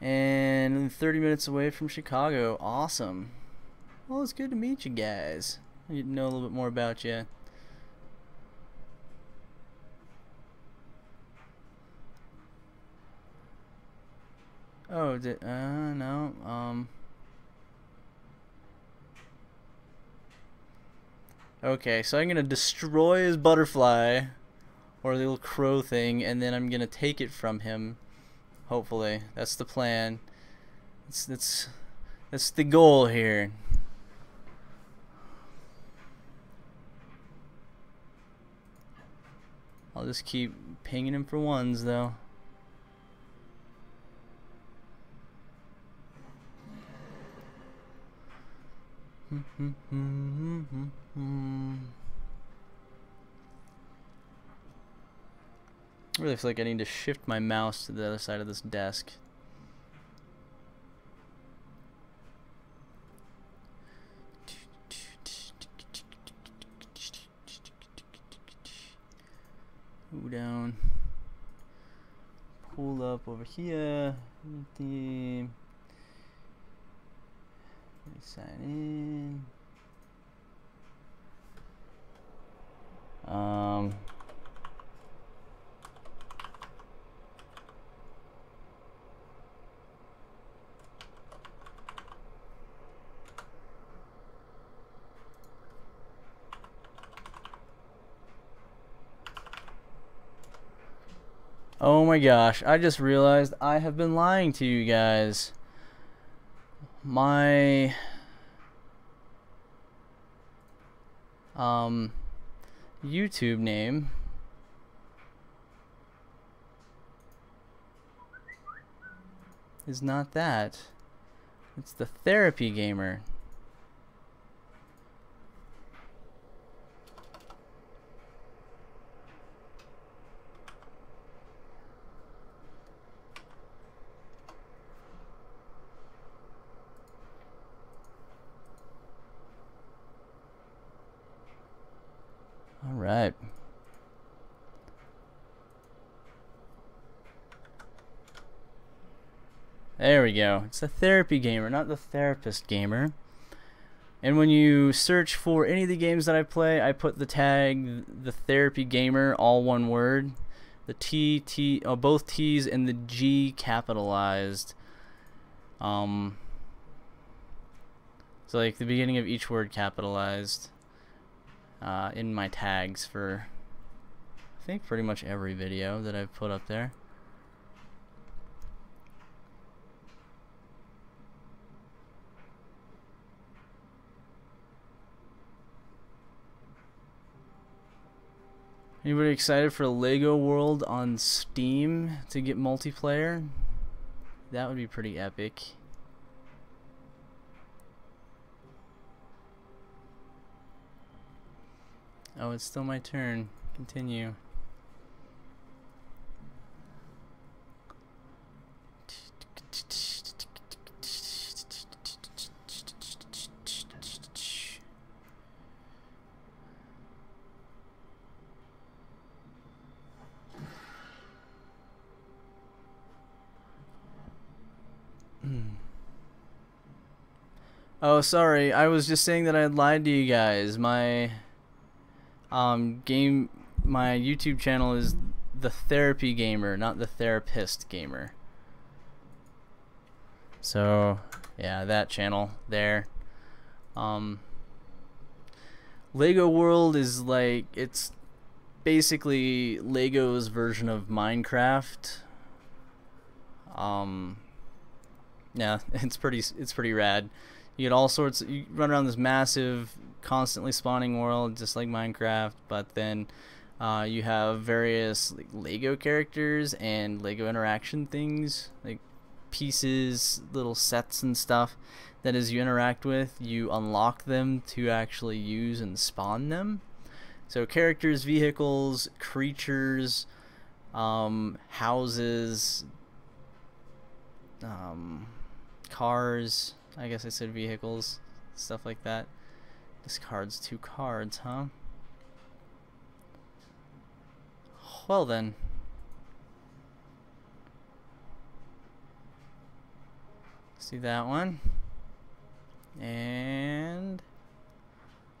and 30 minutes away from Chicago. Awesome. Well, it's good to meet you guys. I get to know a little bit more about you. Oh, did, uh, no, um... Okay, so I'm gonna destroy his butterfly, or the little crow thing, and then I'm gonna take it from him. Hopefully, that's the plan. That's that's that's the goal here. I'll just keep pinging him for ones though. Hmm, hmm, hmm, I really feel like I need to shift my mouse to the other side of this desk. Move down. Pull up over here. Sign in. Um, Oh my gosh, I just realized I have been lying to you guys. My um YouTube name is not that. It's the Therapy Gamer. All right. There we go. It's the therapy gamer, not the therapist gamer. And when you search for any of the games that I play, I put the tag the therapy gamer, all one word. The T, T, oh, both T's and the G capitalized. Um, so like the beginning of each word capitalized uh, in my tags for I think pretty much every video that I've put up there. Anybody excited for Lego World on Steam to get multiplayer? That would be pretty epic. Oh, it's still my turn. Continue. Hmm. Oh, sorry. I was just saying that I lied to you guys. My um, game, my YouTube channel is the Therapy Gamer, not the Therapist Gamer. So, yeah, that channel there. Um, Lego World is like it's basically Lego's version of Minecraft. Um, yeah, it's pretty it's pretty rad. You get all sorts. You run around this massive, constantly spawning world, just like Minecraft. But then uh, you have various like, Lego characters and Lego interaction things, like pieces, little sets and stuff. That as you interact with, you unlock them to actually use and spawn them. So characters, vehicles, creatures, um, houses, um, cars I guess I said vehicles, stuff like that. Discards two cards, huh? Well then. See that one. And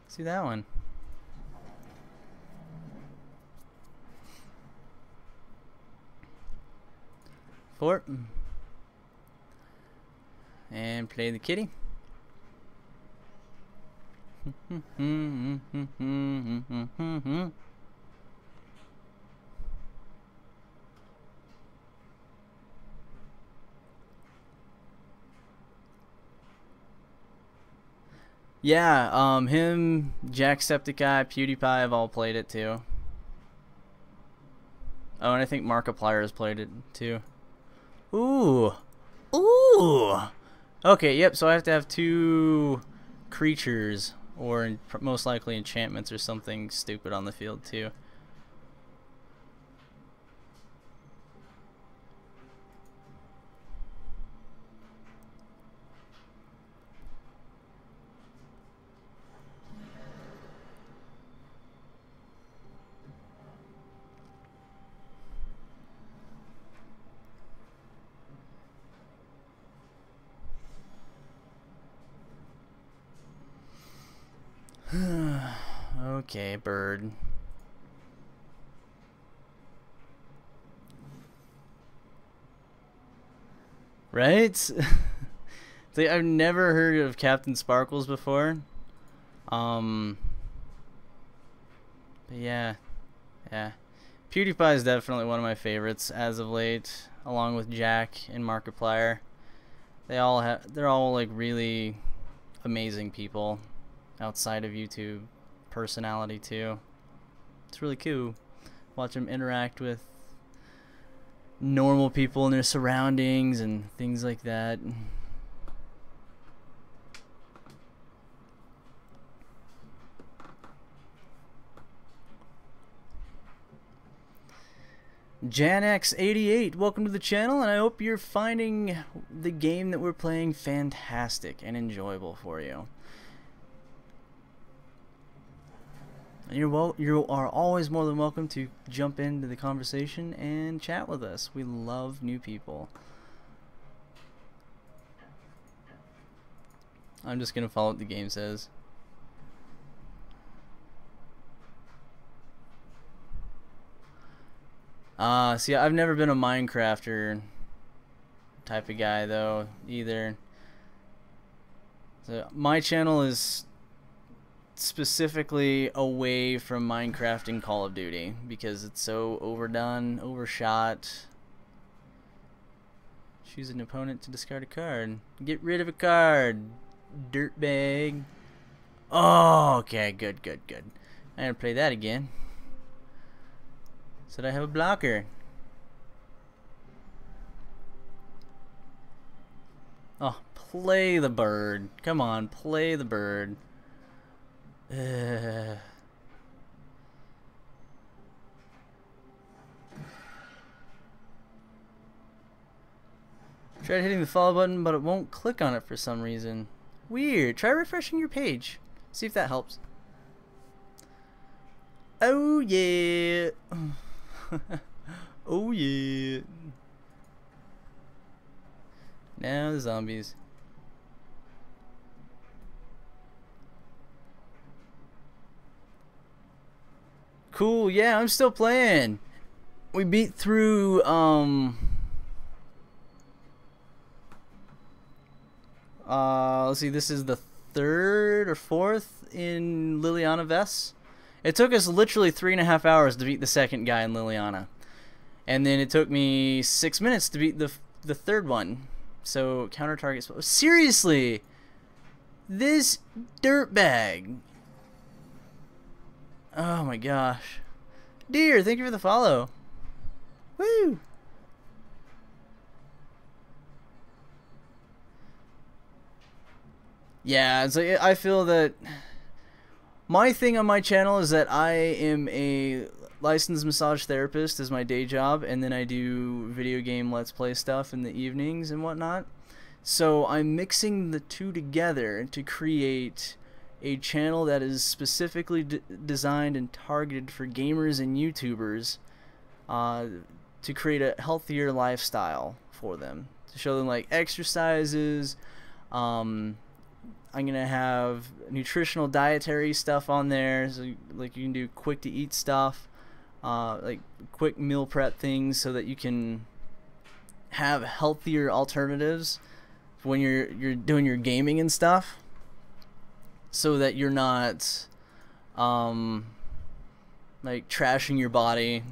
see that one. Fort. And play the kitty. Yeah, um, him, Jacksepticeye, PewDiePie have all played it too. Oh, and I think Markiplier has played it too. Ooh. Ooh. Okay, yep, so I have to have two creatures or most likely enchantments or something stupid on the field too. Okay, bird. Right? I've never heard of Captain Sparkles before. Um, but yeah, yeah. PewDiePie is definitely one of my favorites as of late, along with Jack and Markiplier. They all have, they're all like really amazing people outside of YouTube personality too. It's really cool. Watch them interact with normal people in their surroundings and things like that. JanX88, welcome to the channel, and I hope you're finding the game that we're playing fantastic and enjoyable for you. You're well you are always more than welcome to jump into the conversation and chat with us. We love new people. I'm just gonna follow what the game says. Uh see I've never been a Minecrafter type of guy though either. So my channel is specifically away from Minecraft and Call of Duty because it's so overdone, overshot. Choose an opponent to discard a card. Get rid of a card. Dirtbag. Oh, okay, good, good, good. I'm gonna play that again. Said I have a blocker. Oh, play the bird. Come on, play the bird. Uh, tried hitting the follow button, but it won't click on it for some reason. Weird. Try refreshing your page. See if that helps. Oh yeah. oh yeah. Now the zombies. Cool, yeah, I'm still playing. We beat through, um... Uh, let's see, this is the third or fourth in Liliana Vess. It took us literally three and a half hours to beat the second guy in Liliana. And then it took me six minutes to beat the the third one. So, counter targets. Seriously! This dirtbag Oh my gosh. Dear, thank you for the follow. Woo! Yeah, so I feel that my thing on my channel is that I am a licensed massage therapist as my day job, and then I do video game let's play stuff in the evenings and whatnot. So I'm mixing the two together to create a channel that is specifically designed and targeted for gamers and YouTubers uh, to create a healthier lifestyle for them, to show them like exercises. Um, I'm gonna have nutritional dietary stuff on there, so like you can do quick to eat stuff, uh, like quick meal prep things, so that you can have healthier alternatives when you're you're doing your gaming and stuff, so that you're not, um, like trashing your body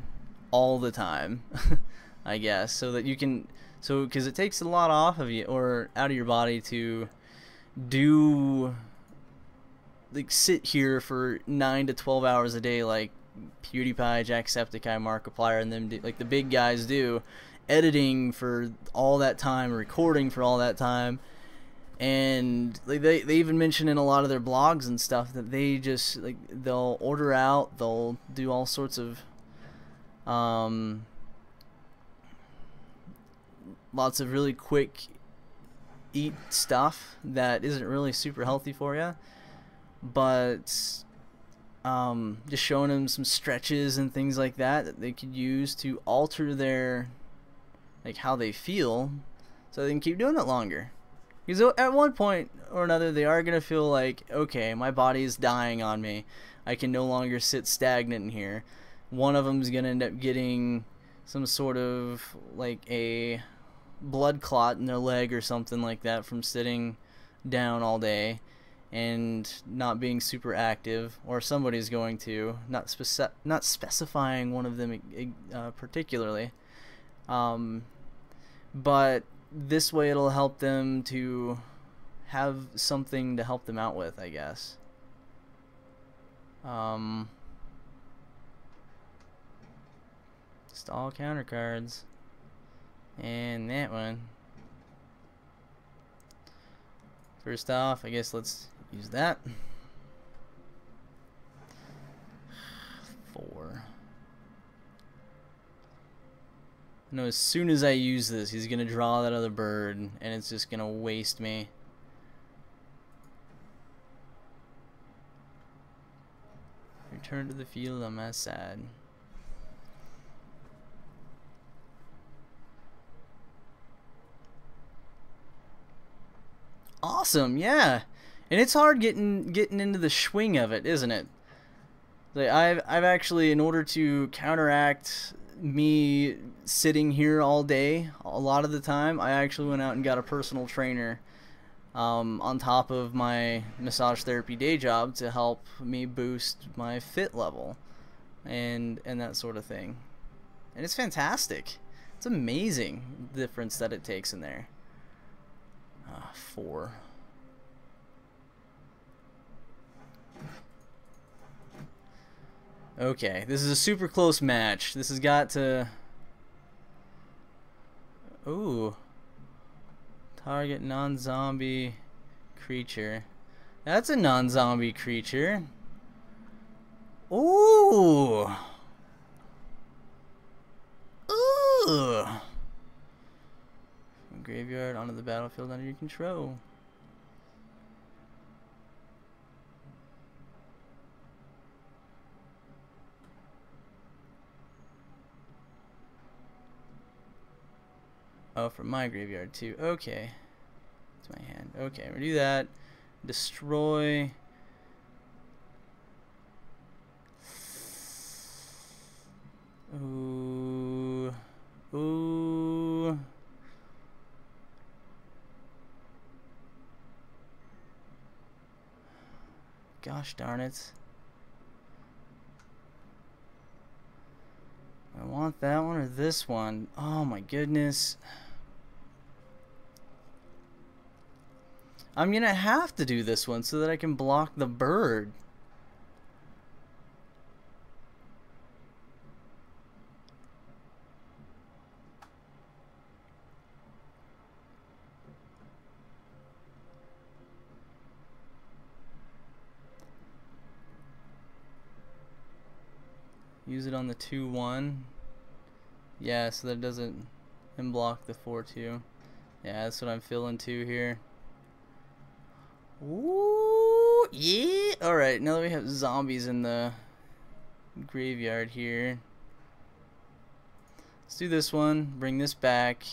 all the time, I guess, so that you can so because it takes a lot off of you or out of your body to do like sit here for nine to twelve hours a day, like PewDiePie, Jacksepticeye, Markiplier, and them do, like the big guys do, editing for all that time, recording for all that time, and like they they even mention in a lot of their blogs and stuff that they just like they'll order out, they'll do all sorts of um lots of really quick eat stuff that isn't really super healthy for you, but um, just showing them some stretches and things like that that they could use to alter their like how they feel, so they can keep doing it longer. Because at one point or another, they are gonna feel like, okay, my body is dying on me. I can no longer sit stagnant in here. One of them is gonna end up getting some sort of like a blood clot in their leg or something like that from sitting down all day and not being super active or somebody's going to not speci- not specifying one of them uh, particularly um, but this way it'll help them to have something to help them out with I guess um, just all counter cards and that one. First off, I guess let's use that. Four. I know as soon as I use this, he's going to draw that other bird, and it's just going to waste me. Return to the field I'm as sad. Awesome, yeah. And it's hard getting getting into the swing of it, isn't it? Like I've I've actually in order to counteract me sitting here all day a lot of the time, I actually went out and got a personal trainer um, on top of my massage therapy day job to help me boost my fit level and and that sort of thing. And it's fantastic. It's amazing the difference that it takes in there. Uh, four. Okay, this is a super close match. This has got to... Ooh. Target non-zombie creature. That's a non-zombie creature. Ooh. Ooh graveyard onto the battlefield under your control. Oh, from my graveyard too. Okay. It's my hand. Okay, we do that. Destroy. Ooh. Ooh. Gosh darn it. I want that one or this one. Oh my goodness. I'm gonna have to do this one so that I can block the bird. Use it on the 2-1. Yeah, so that doesn't unblock the 4-2. Yeah, that's what I'm feeling too here. Ooh, yeah. Alright, now that we have zombies in the graveyard here. Let's do this one, bring this back.